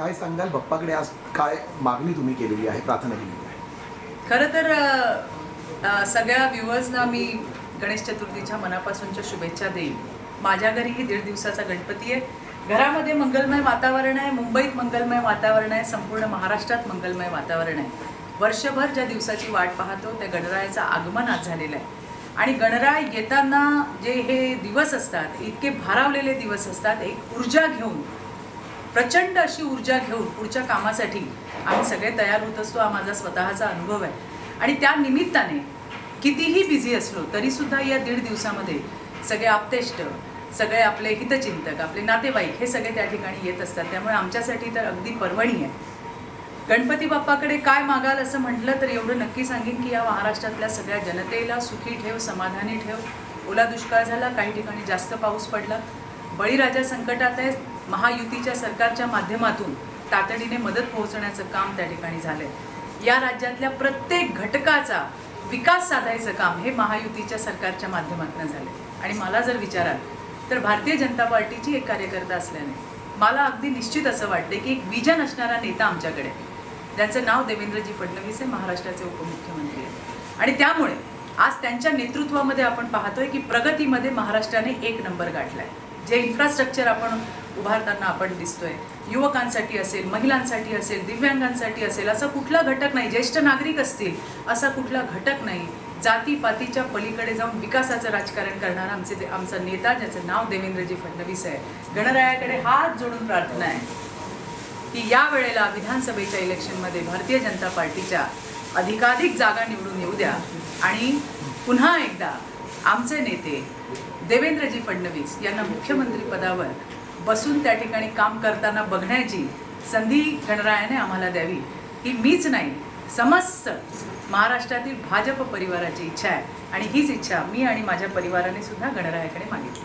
काय सांगाल? बाप्पाकडे आज काय मागणी तुम्ही केलेली आहे? प्रार्थना केलेली आहे. खरं तर अ, सगळ्या व्ह्युअर्सना मी गणेश चतुर्थीच्या मनापासूनच्या शुभेच्छा देईन. माझ्या घरीही दीड दिवसाचा गणपती आहे. घरामध्ये मंगलमय वातावरण आहे. मुंबईत मंगलमय वातावरण आहे. संपूर्ण महाराष्ट्रात मंगलमय वातावरण आहे. वर्षभर ज्या दिवसाची वाट पाहतो त्या गणरायाचं आगमन आज झालेलं आहे. आणि गणराय येताना जे हे दिवस असतात इतके भारावलेले दिवस असतात एक ऊर्जा घेऊन प्रचंड अशी ऊर्जा घेऊन पुढच्या कामासाठी आम्ही सगळे तयार होत असतो. हा माझा स्वतःचा अनुभव आहे. आणि त्या निमित्ताने कितीही बिझी असलो तरीसुद्धा या दीड दिवसामध्ये सगळे आपतेष्ट सगळे आपले हितचिंतक आपले नातेवाईक हे सगळे त्या ठिकाणी येत असतात. त्यामुळे आमच्यासाठी तर अगदी पर्वणी आहे. गणपती बाप्पाकडे काय मागाल असं म्हटलं तर एवढं नक्की सांगेन की या महाराष्ट्रातल्या सगळ्या जनतेला सुखी ठेव समाधानी ठेव. ओला दुष्काळ झाला काही ठिकाणी जास्त पाऊस पडला. बळीराजा संकटात आहे. महायुतीच्या सरकारच्या माध्यमातून तातडीने मदत पोहोचण्याचं काम त्या ठिकाणी झालंय. या राज्यातल्या प्रत्येक घटकाचा विकास साधायचं काम हे महायुतीच्या सरकारच्या माध्यमातून झालंय. आणि मला जर विचाराल तर भारतीय जनता पार्टीची एक कार्यकर्ता असल्याने मला अगदी निश्चित असं वाटते की एक विजन असणारा नेता आमच्याकडे आहे. नाव देवेंद्रजी फडणवीस हे महाराष्ट्राचे उपमुख्यमंत्री आहेत. आणि त्यामुळे आज त्यांच्या नेतृत्वामध्ये आपण पाहतोय की प्रगतीमध्ये महाराष्ट्राने एक नंबर गाठलाय. जे इन्फ्रास्ट्रक्चर आपण उभारताना आपण दिसतोय. युवकांसाठी असेल महिलांसाठी असेल दिव्यांगांसाठी असेल असा कुठला घटक नाही. ज्येष्ठ नागरिक असतील असा कुठला घटक नाही. जातीपातीच्या पलीकडे जाऊन विकासाचं राजकारण करणारा आमचे आमचा नेता ज्याचं नाव देवेंद्रजी फडणवीस आहे. गणरायाकडे हात जोडून प्रार्थना आहे की या वेळेला विधानसभेच्या इलेक्शनमध्ये भारतीय जनता पार्टीच्या अधिकाधिक जागा निवडून येऊ द्या आणि पुन्हा एकदा आमचे नेते देवेंद्रजी फडणवीस यांना मुख्यमंत्री पदावर बसून त्या ठिकाणी काम करताना बघण्याची संधी गणरायाने आम्हाला द्यावी ही मीच नाही समस्त महाराष्ट्रातील भाजप परिवाराची इच्छा आहे. आणि हीच इच्छा मी आणि माझ्या परिवाराने सुद्धा गणरायाकडे मागितली.